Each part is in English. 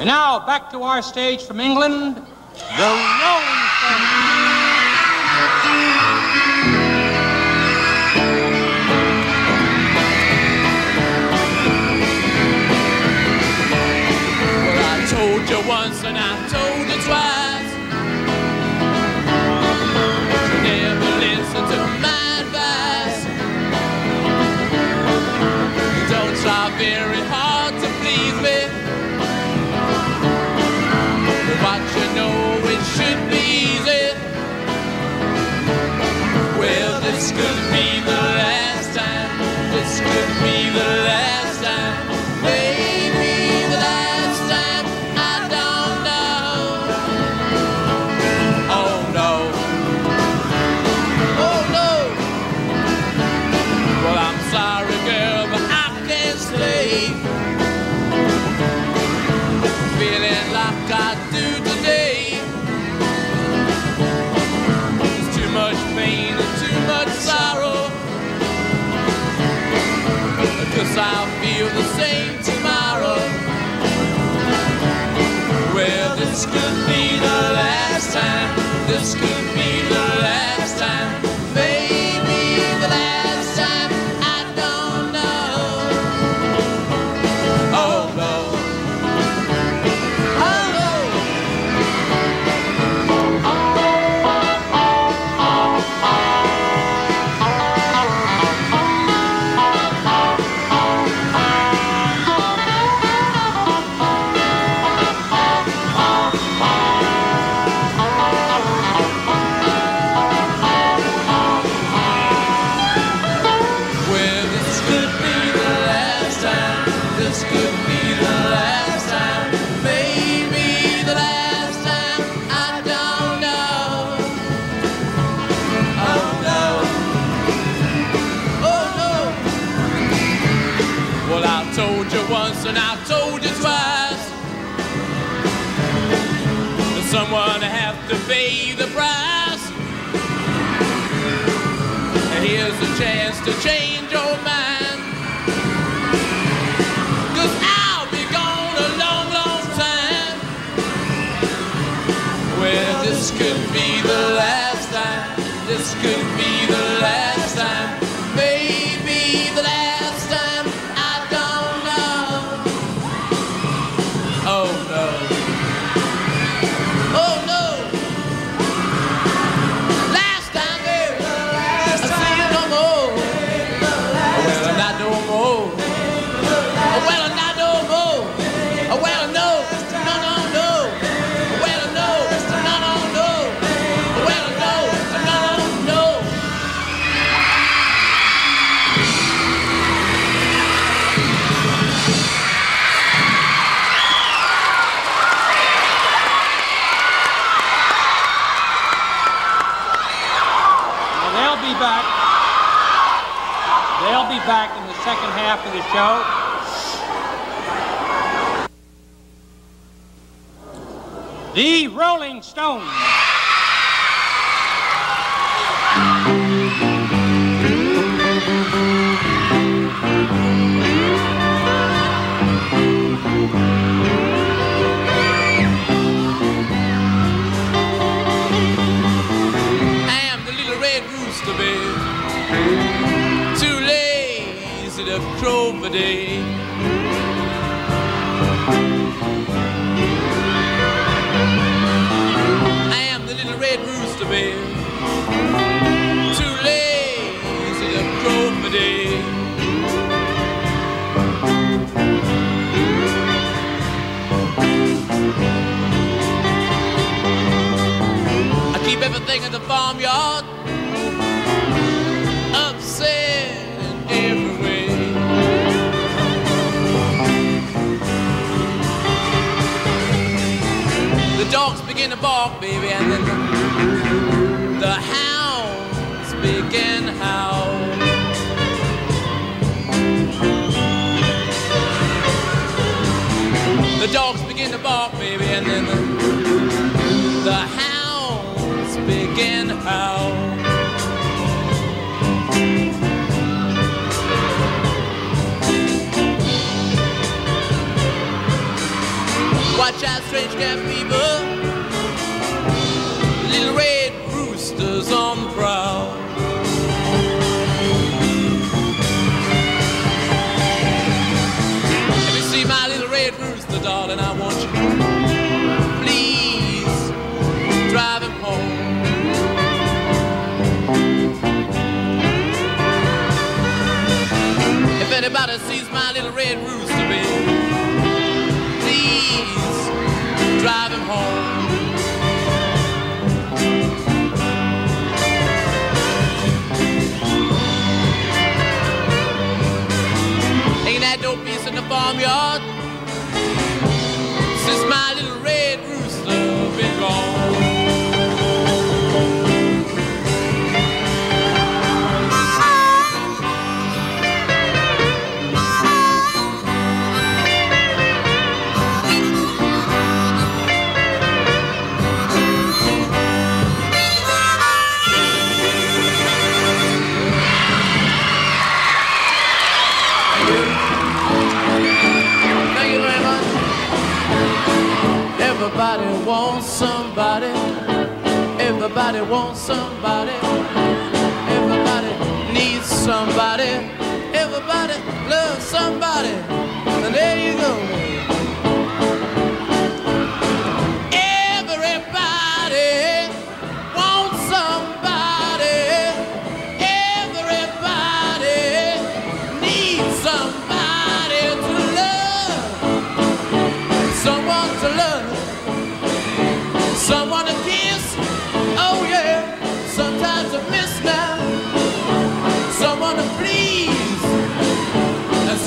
And now, back to our stage from England, the Rolling Stones. Well, I told you once and I Well, this could be the last time. This could once and I told you twice. That someone have to pay the price. And here's a chance to change they'll be back. They'll be back in the second half of the show. The Rolling Stones. I am the little red rooster. Too lazy to crow. I keep everything in the farmyard begin to bark, baby, and then the, the hounds begin howl. The dogs begin to bark, baby, and then the, the hounds begin howl. Watch out, strange cat fever. On the farmyard wants somebody. Everybody wants somebody. Everybody needs somebody. Everybody loves somebody. And there you go.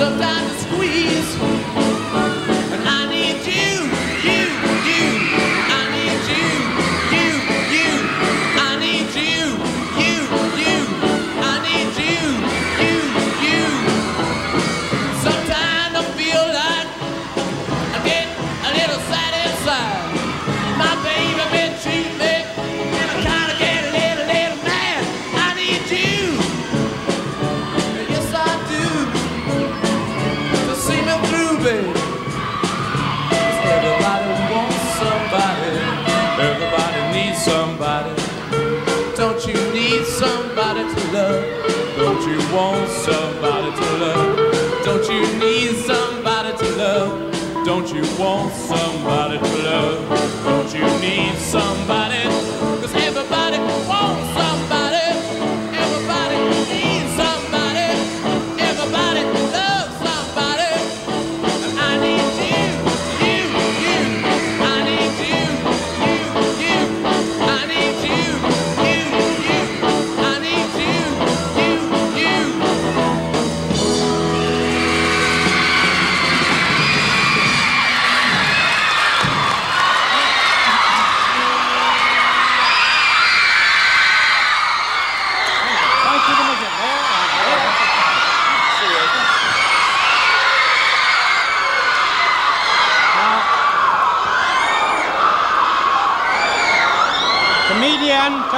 Sometimes. And I need you, to love? Don't you want somebody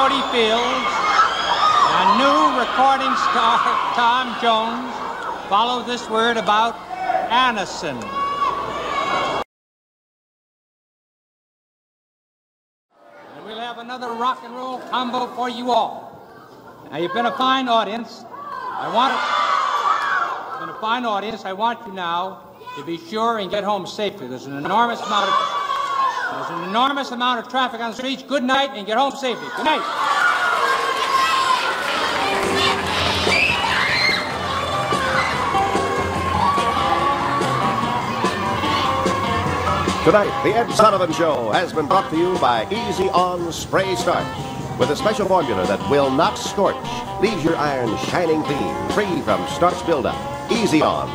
Totie Fields and new recording star Tom Jones follow this word about Anacin. And we'll have another rock and roll combo for you all. Now, you've been a fine audience. I want you've been a fine audience. I want you now to be sure and get home safely. There's an enormous amount of there's an enormous amount of traffic on the streets. Good night and get home safely. Good night. Tonight, the Ed Sullivan Show has been brought to you by Easy On Spray Starch. With a special formula that will not scorch, leaves your iron shining clean, free from starch buildup. Easy On.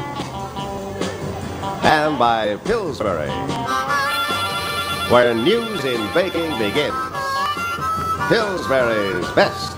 And by Pillsbury, where news in baking begins. Pillsbury's best